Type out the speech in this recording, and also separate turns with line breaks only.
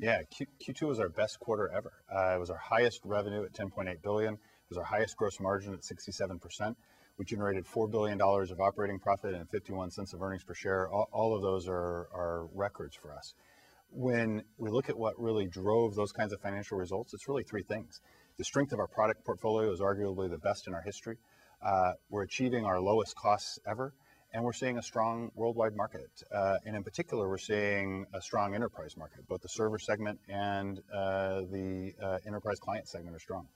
Yeah, Q, Q2 was our best quarter ever. Uh, it was our highest revenue at 10.8 billion. It was our highest gross margin at 67%. We generated $4 billion of operating profit and 51 cents of earnings per share. All, all of those are, are records for us. When we look at what really drove those kinds of financial results, it's really three things. The strength of our product portfolio is arguably the best in our history. Uh, we're achieving our lowest costs ever and we're seeing a strong worldwide market. Uh, and in particular, we're seeing a strong enterprise market. Both the server segment and uh, the uh, enterprise client segment are strong.